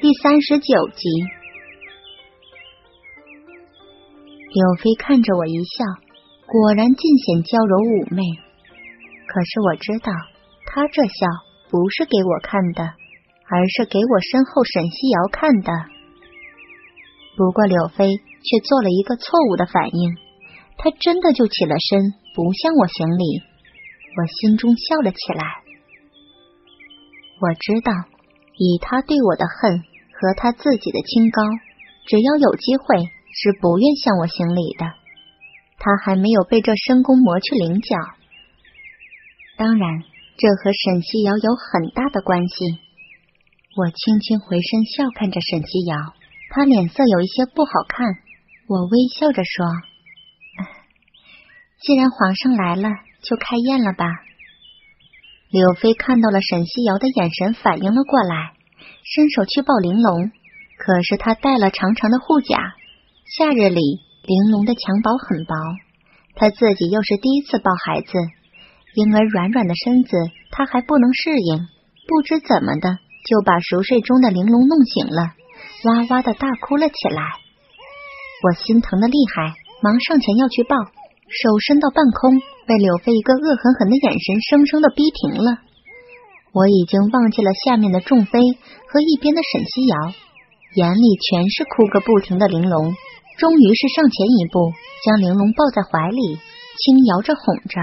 第三十九集。柳飞看着我一笑，果然尽显娇柔妩媚。可是我知道，他这笑不是给我看的，而是给我身后沈西瑶看的。不过柳飞却做了一个错误的反应，他真的就起了身，不向我行礼。我心中笑了起来。我知道，以他对我的恨。和他自己的清高，只要有机会是不愿向我行礼的。他还没有被这深宫磨去棱角，当然，这和沈西瑶有很大的关系。我轻轻回身笑看着沈西瑶，她脸色有一些不好看。我微笑着说：“既然皇上来了，就开宴了吧。”柳妃看到了沈西瑶的眼神，反应了过来。伸手去抱玲珑，可是他带了长长的护甲，夏日里玲珑的襁褓很薄，他自己又是第一次抱孩子，婴儿软软的身子他还不能适应，不知怎么的就把熟睡中的玲珑弄醒了，哇哇的大哭了起来。我心疼的厉害，忙上前要去抱，手伸到半空，被柳飞一个恶狠狠的眼神生生的逼停了。我已经忘记了下面的众妃和一边的沈西瑶，眼里全是哭个不停的玲珑。终于是上前一步，将玲珑抱在怀里，轻摇着哄着。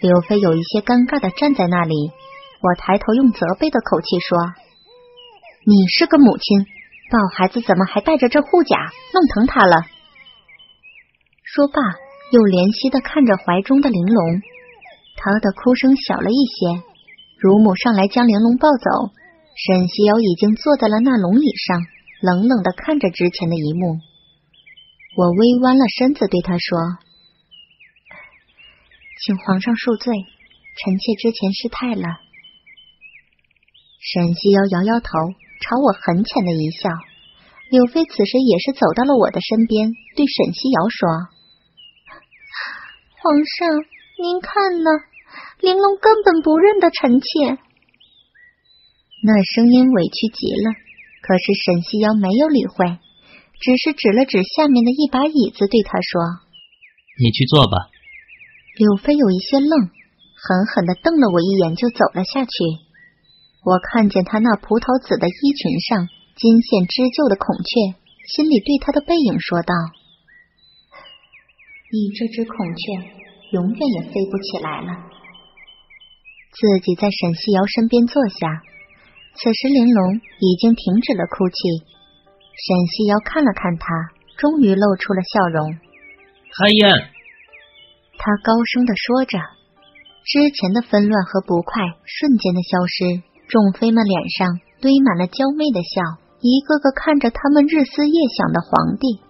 刘妃有一些尴尬的站在那里，我抬头用责备的口气说：“你是个母亲，抱孩子怎么还带着这护甲，弄疼他了？”说罢，又怜惜的看着怀中的玲珑，她的哭声小了一些。乳母上来将玲珑抱走，沈西瑶已经坐在了那龙椅上，冷冷的看着之前的一幕。我微弯了身子对他说：“请皇上恕罪，臣妾之前失态了。”沈西瑶摇摇头，朝我很浅的一笑。柳妃此时也是走到了我的身边，对沈西瑶说：“皇上，您看呢？”玲珑根本不认得臣妾，那声音委屈极了。可是沈西瑶没有理会，只是指了指下面的一把椅子，对他说：“你去坐吧。”柳妃有一些愣，狠狠的瞪了我一眼，就走了下去。我看见他那葡萄紫的衣裙上金线织就的孔雀，心里对他的背影说道：“你这只孔雀，永远也飞不起来了。”自己在沈西瑶身边坐下，此时玲珑已经停止了哭泣。沈西瑶看了看他，终于露出了笑容。开宴！他高声的说着，之前的纷乱和不快瞬间的消失，众妃们脸上堆满了娇媚的笑，一个个看着他们日思夜想的皇帝，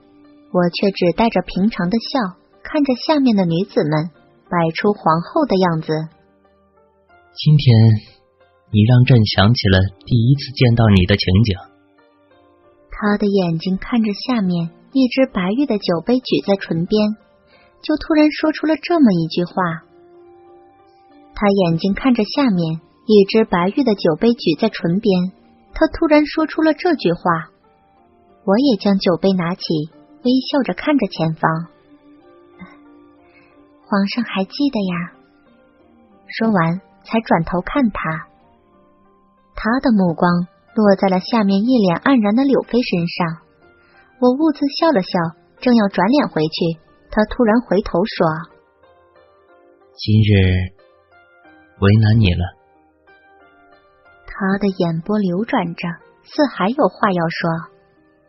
我却只带着平常的笑，看着下面的女子们摆出皇后的样子。今天，你让朕想起了第一次见到你的情景。他的眼睛看着下面一只白玉的酒杯举在唇边，就突然说出了这么一句话。他眼睛看着下面一只白玉的酒杯举在唇边，他突然说出了这句话。我也将酒杯拿起，微笑着看着前方。皇上还记得呀？说完。才转头看他，他的目光落在了下面一脸黯然的柳飞身上。我兀自笑了笑，正要转脸回去，他突然回头说：“今日为难你了。”他的眼波流转着，似还有话要说，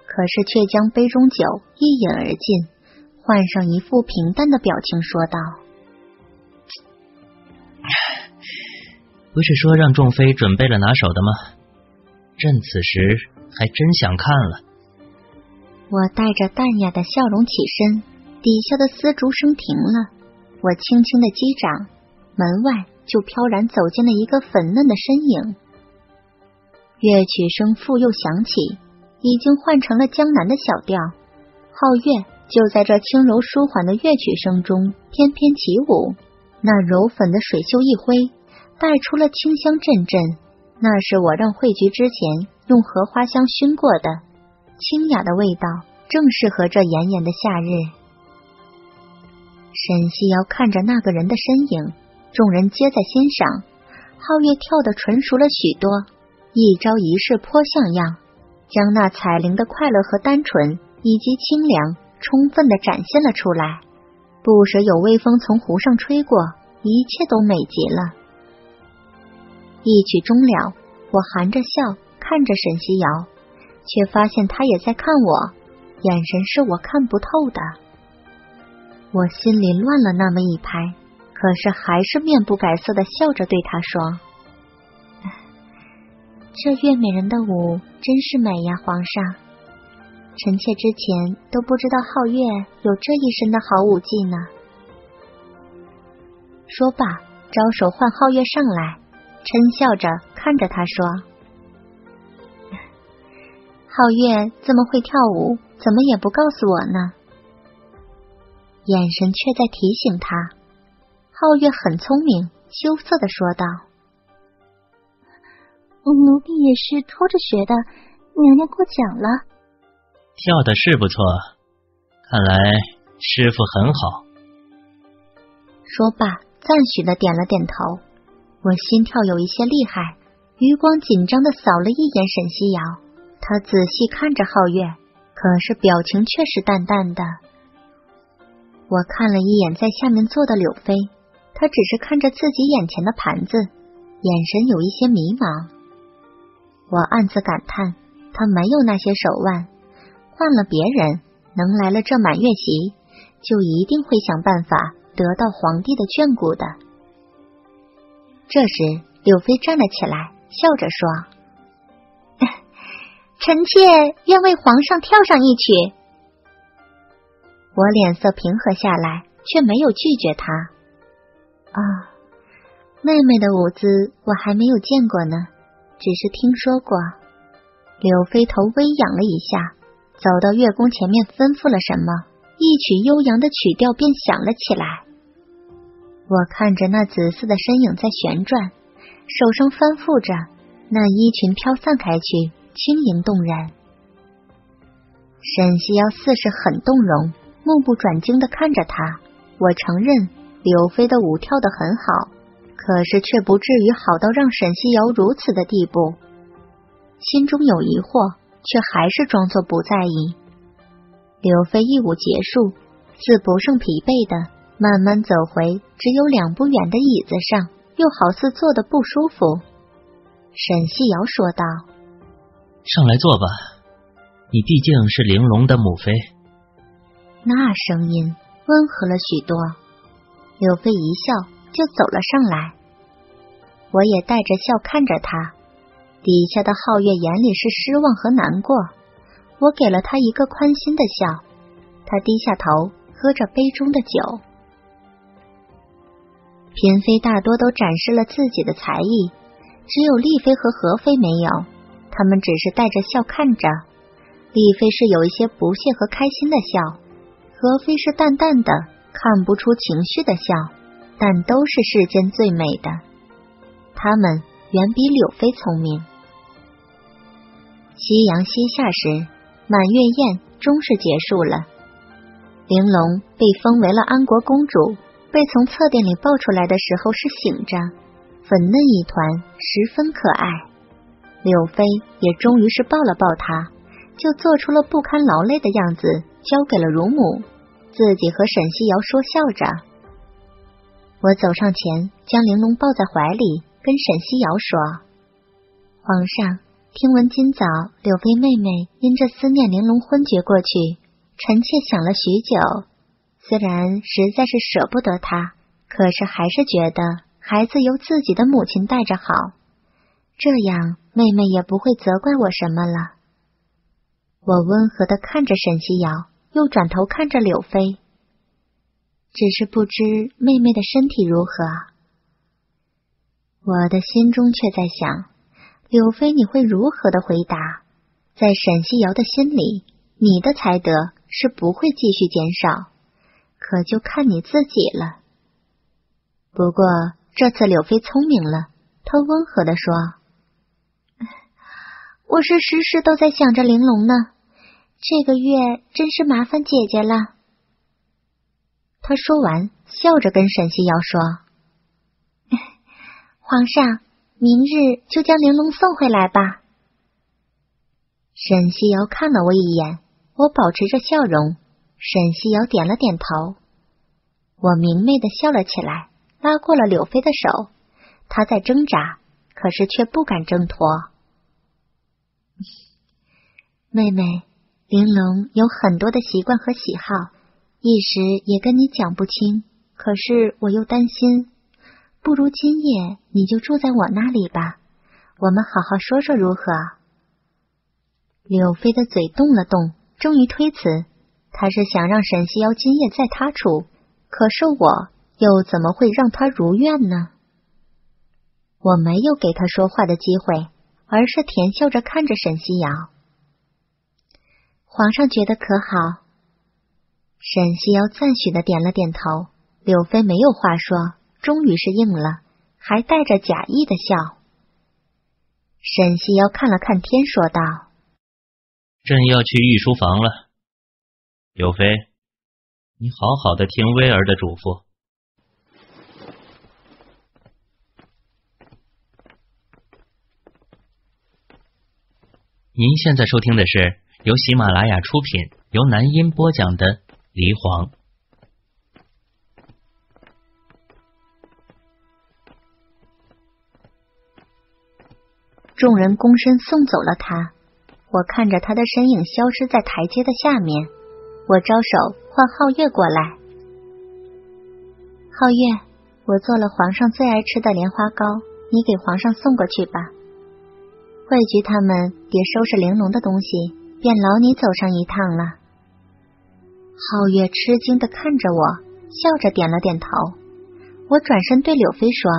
可是却将杯中酒一饮而尽，换上一副平淡的表情说道。不是说让众妃准备了拿手的吗？朕此时还真想看了。我带着淡雅的笑容起身，底下的丝竹声停了，我轻轻的击掌，门外就飘然走进了一个粉嫩的身影。乐曲声复又响起，已经换成了江南的小调。皓月就在这轻柔舒缓的乐曲声中翩翩起舞，那柔粉的水袖一挥。带出了清香阵阵，那是我让慧菊之前用荷花香熏过的，清雅的味道正适合这炎炎的夏日。沈西瑶看着那个人的身影，众人皆在欣赏。皓月跳得纯熟了许多，一招一式颇像样，将那彩铃的快乐和单纯以及清凉充分的展现了出来。不时有微风从湖上吹过，一切都美极了。一曲终了，我含着笑看着沈西瑶，却发现他也在看我，眼神是我看不透的。我心里乱了那么一拍。可是还是面不改色的笑着对他说：“这月美人的舞真是美呀，皇上！臣妾之前都不知道皓月有这一身的好舞技呢。”说罢，招手唤皓月上来，嗔笑着看着他说：“皓月这么会跳舞，怎么也不告诉我呢？”眼神却在提醒他。皓月很聪明，羞涩的说道：“奴婢也是偷着学的，娘娘过奖了。”跳的是不错，看来师傅很好。说罢，赞许的点了点头。我心跳有一些厉害，余光紧张的扫了一眼沈西瑶，他仔细看着皓月，可是表情却是淡淡的。我看了一眼在下面坐的柳飞。他只是看着自己眼前的盘子，眼神有一些迷茫。我暗自感叹，他没有那些手腕，换了别人，能来了这满月席，就一定会想办法得到皇帝的眷顾的。这时，柳飞站了起来，笑着说：“臣妾愿为皇上跳上一曲。”我脸色平和下来，却没有拒绝他。啊，妹妹的舞姿我还没有见过呢，只是听说过。柳飞头微仰了一下，走到月宫前面，吩咐了什么，一曲悠扬的曲调便响了起来。我看着那紫色的身影在旋转，手上翻覆着，那衣裙飘散开去，轻盈动人。沈西瑶似是很动容，目不转睛的看着他。我承认。柳飞的舞跳得很好，可是却不至于好到让沈西瑶如此的地步。心中有疑惑，却还是装作不在意。柳飞一舞结束，似不胜疲惫的慢慢走回只有两步远的椅子上，又好似坐的不舒服。沈西瑶说道：“上来坐吧，你毕竟是玲珑的母妃。”那声音温和了许多。柳飞一笑，就走了上来。我也带着笑看着他，底下的皓月眼里是失望和难过。我给了他一个宽心的笑，他低下头喝着杯中的酒。嫔妃大多都展示了自己的才艺，只有丽妃和何妃没有，他们只是带着笑看着。丽妃是有一些不屑和开心的笑，何妃是淡淡的。看不出情绪的笑，但都是世间最美的。他们远比柳妃聪明。夕阳西下时，满月宴终是结束了。玲珑被封为了安国公主，被从侧殿里抱出来的时候是醒着，粉嫩一团，十分可爱。柳妃也终于是抱了抱她，就做出了不堪劳累的样子，交给了乳母。自己和沈西瑶说笑着，我走上前，将玲珑抱在怀里，跟沈西瑶说：“皇上，听闻今早柳妃妹妹因着思念玲珑昏厥过去，臣妾想了许久。虽然实在是舍不得她，可是还是觉得孩子由自己的母亲带着好，这样妹妹也不会责怪我什么了。”我温和的看着沈西瑶。又转头看着柳飞，只是不知妹妹的身体如何。我的心中却在想，柳飞你会如何的回答？在沈西瑶的心里，你的才德是不会继续减少，可就看你自己了。不过这次柳飞聪明了，他温和的说：“我是时时都在想着玲珑呢。这个月真是麻烦姐姐了。他说完，笑着跟沈西瑶说：“皇上，明日就将玲珑送回来吧。”沈西瑶看了我一眼，我保持着笑容。沈西瑶点了点头，我明媚的笑了起来，拉过了柳飞的手。他在挣扎，可是却不敢挣脱。妹妹，玲珑有很多的习惯和喜好，一时也跟你讲不清。可是我又担心，不如今夜你就住在我那里吧，我们好好说说如何？柳飞的嘴动了动，终于推辞。他是想让沈西瑶今夜在他处，可是我又怎么会让他如愿呢？我没有给他说话的机会，而是甜笑着看着沈西瑶。皇上觉得可好？沈西瑶赞许的点了点头。柳妃没有话说，终于是应了，还带着假意的笑。沈西瑶看了看天，说道。朕要去御书房了，柳飞，你好好的听威儿的嘱咐。您现在收听的是由喜马拉雅出品、由南音播讲的《离黄》。众人躬身送走了他。我看着他的身影消失在台阶的下面，我招手唤皓月过来。皓月，我做了皇上最爱吃的莲花糕，你给皇上送过去吧。惠菊他们叠收拾玲珑的东西，便劳你走上一趟了。皓月吃惊的看着我，笑着点了点头。我转身对柳飞说：“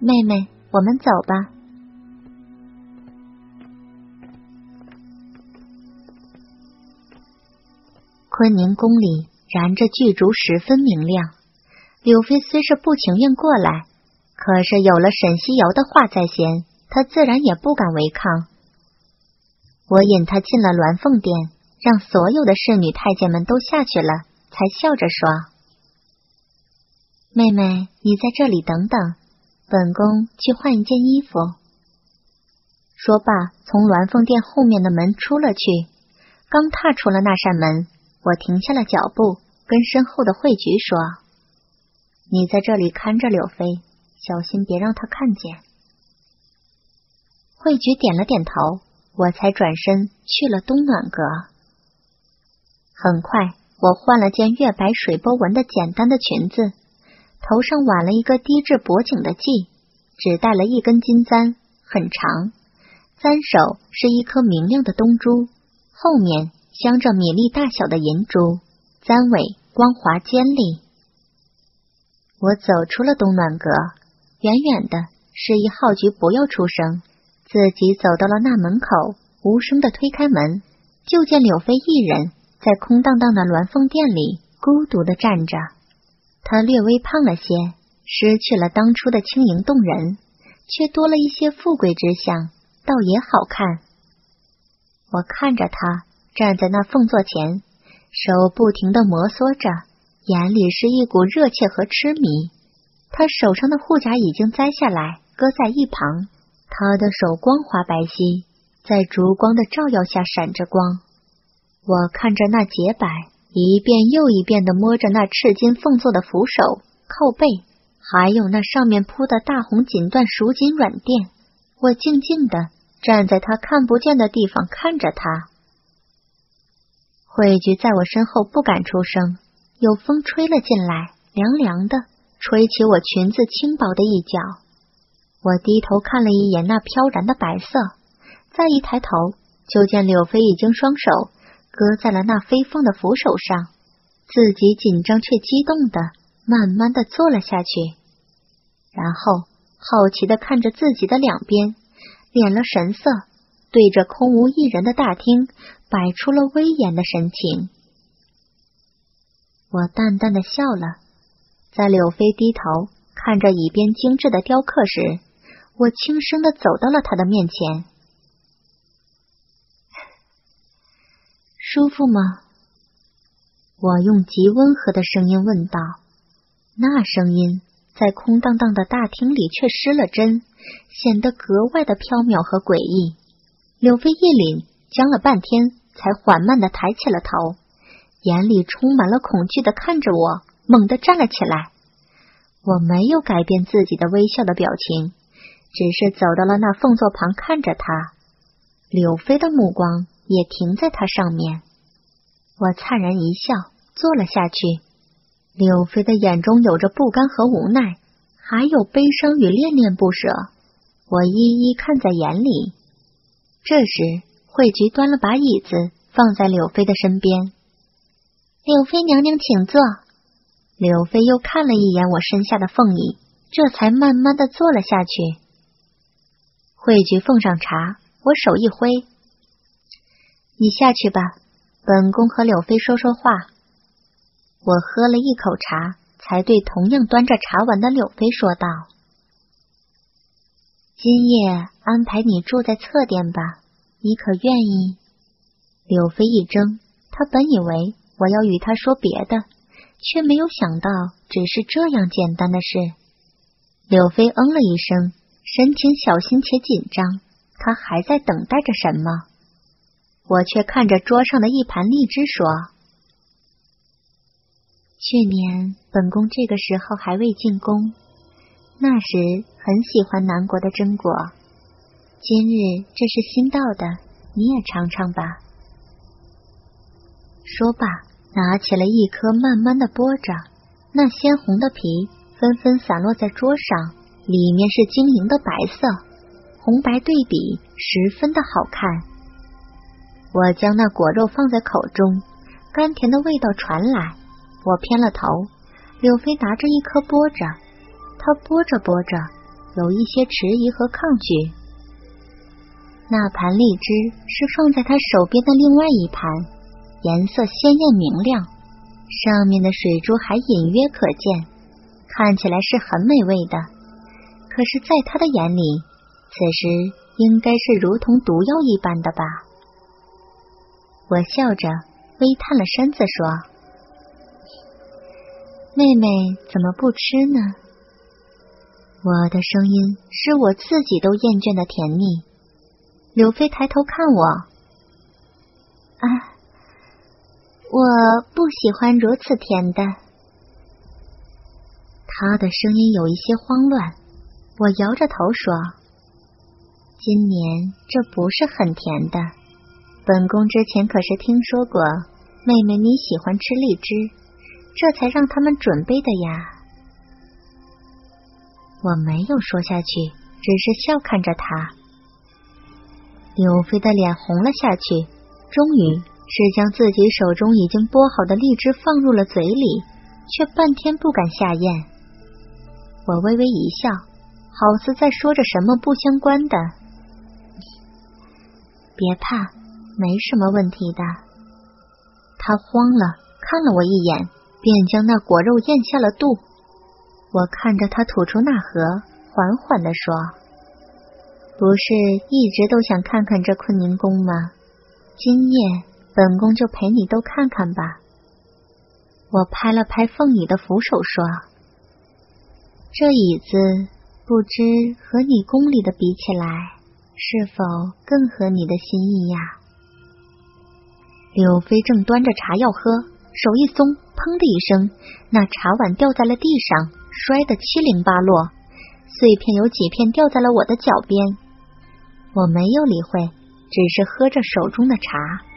妹妹，我们走吧。”坤宁宫里燃着巨烛，十分明亮。柳妃虽是不情愿过来，可是有了沈西瑶的话在先，她自然也不敢违抗。我引她进了鸾凤殿，让所有的侍女太监们都下去了，才笑着说：“妹妹，你在这里等等，本宫去换一件衣服。”说罢，从鸾凤殿后面的门出了去，刚踏出了那扇门。我停下了脚步，跟身后的惠菊说：“你在这里看着柳飞，小心别让他看见。”惠菊点了点头，我才转身去了冬暖阁。很快，我换了件月白水波纹的简单的裙子，头上挽了一个低至脖颈的髻，只戴了一根金簪，很长，簪首是一颗明亮的东珠，后面。镶着米粒大小的银珠，簪尾光滑尖利。我走出了冬暖阁，远远的示意浩菊不要出声，自己走到了那门口，无声的推开门，就见柳飞一人在空荡荡的鸾凤殿里孤独的站着。他略微胖了些，失去了当初的轻盈动人，却多了一些富贵之相，倒也好看。我看着他。站在那凤座前，手不停的摩挲着，眼里是一股热切和痴迷。他手上的护甲已经摘下来，搁在一旁。他的手光滑白皙，在烛光的照耀下闪着光。我看着那洁白，一遍又一遍的摸着那赤金凤座的扶手、靠背，还有那上面铺的大红锦缎蜀锦软垫。我静静的站在他看不见的地方，看着他。慧菊在我身后不敢出声，有风吹了进来，凉凉的，吹起我裙子轻薄的一角。我低头看了一眼那飘然的白色，再一抬头，就见柳飞已经双手搁在了那飞凤的扶手上，自己紧张却激动的慢慢的坐了下去，然后好奇的看着自己的两边，敛了神色，对着空无一人的大厅。摆出了威严的神情，我淡淡的笑了。在柳飞低头看着椅边精致的雕刻时，我轻声的走到了他的面前。舒服吗？我用极温和的声音问道。那声音在空荡荡的大厅里却失了真，显得格外的飘渺和诡异。柳飞一凛，僵了半天，才缓慢的抬起了头，眼里充满了恐惧的看着我，猛地站了起来。我没有改变自己的微笑的表情，只是走到了那凤座旁看着他。柳飞的目光。也停在他上面，我灿然一笑，坐了下去。柳飞的眼中有着不甘和无奈，还有悲伤与恋恋不舍，我一一看在眼里。这时，惠菊端了把椅子放在柳飞的身边。柳妃娘娘，请坐。柳飞又看了一眼我身下的凤椅，这才慢慢的坐了下去。惠菊奉上茶，我手一挥。你下去吧，本宫和柳妃说说话。我喝了一口茶，才对同样端着茶碗的柳妃说道：“今夜安排你住在侧殿吧，你可愿意？”柳妃一怔，她本以为我要与她说别的，却没有想到只是这样简单的事。柳妃嗯了一声，神情小心且紧张，她还在等待着什么。我却看着桌上的一盘荔枝，说：“去年本宫这个时候还未进宫，那时很喜欢南国的榛果。今日这是新到的，你也尝尝吧。”说罢，拿起了一颗，慢慢的剥着，那鲜红的皮纷纷散落在桌上，里面是晶莹的白色，红白对比，十分的好看。我将那果肉放在口中，甘甜的味道传来。我偏了头，柳飞拿着一颗剥着，他剥着剥着，有一些迟疑和抗拒。那盘荔枝是放在他手边的另外一盘，颜色鲜艳明亮，上面的水珠还隐约可见，看起来是很美味的。可是，在他的眼里，此时应该是如同毒药一般的吧。我笑着，微探了身子，说：“妹妹怎么不吃呢？”我的声音是我自己都厌倦的甜腻。柳飞抬头看我，啊，我不喜欢如此甜的。他的声音有一些慌乱。我摇着头说：“今年这不是很甜的。”本宫之前可是听说过，妹妹你喜欢吃荔枝，这才让他们准备的呀。我没有说下去，只是笑看着他。柳飞的脸红了下去，终于是将自己手中已经剥好的荔枝放入了嘴里，却半天不敢下咽。我微微一笑，好似在说着什么不相关的。别怕。没什么问题的。他慌了，看了我一眼，便将那果肉咽下了肚。我看着他吐出那盒，缓缓的说：“不是一直都想看看这坤宁宫吗？今夜本宫就陪你都看看吧。”我拍了拍凤椅的扶手，说：“这椅子不知和你宫里的比起来，是否更合你的心意呀？”柳飞正端着茶要喝，手一松，砰的一声，那茶碗掉在了地上，摔得七零八落，碎片有几片掉在了我的脚边。我没有理会，只是喝着手中的茶。